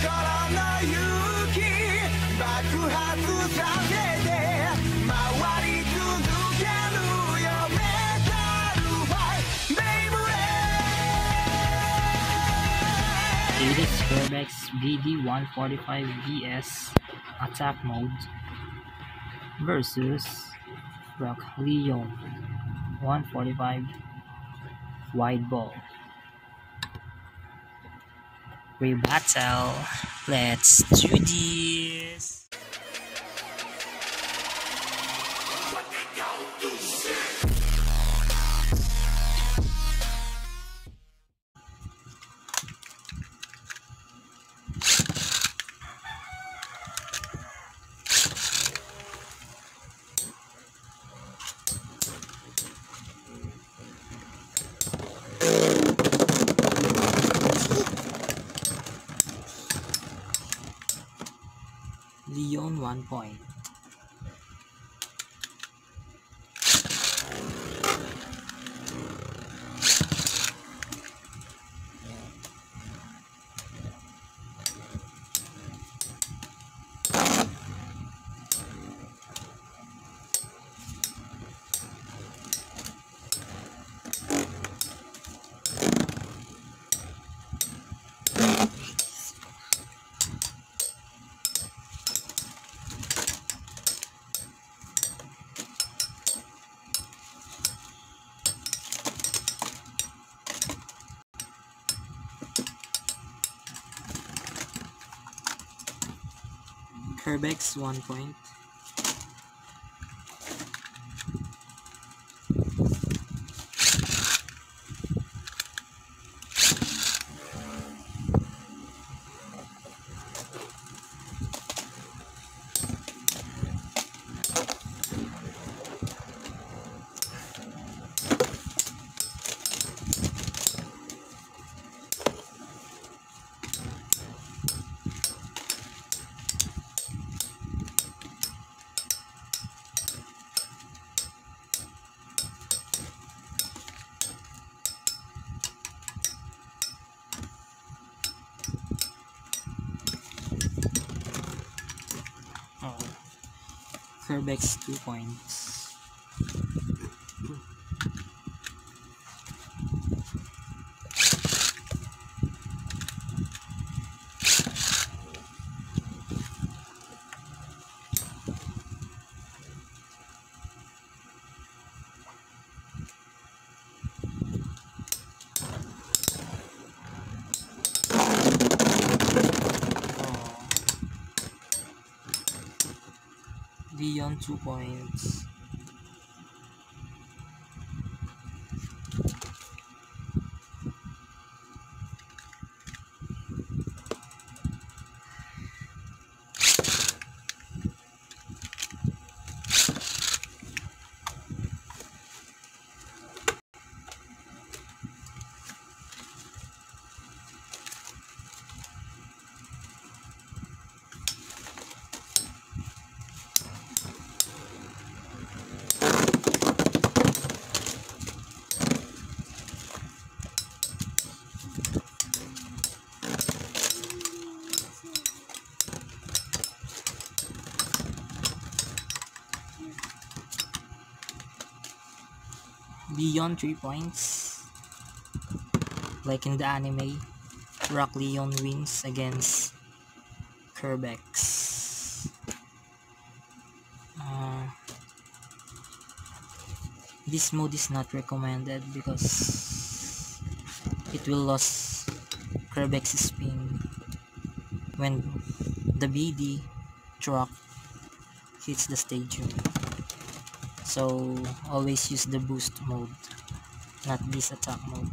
It is Kerbecs BD145DS attack mode versus Rock Leone 145 wide ball. Rebattle. Let's do this. One point. Kerbecs one point. Kerbecs two points. Leone two points. Leone three points. Like in the anime, Rock Leone wins against Kerbecs. Uh, this mode is not recommended because it will lose Kerbecs's spin when the BD track hits the stadium. So always use the boost mode, not this attack mode.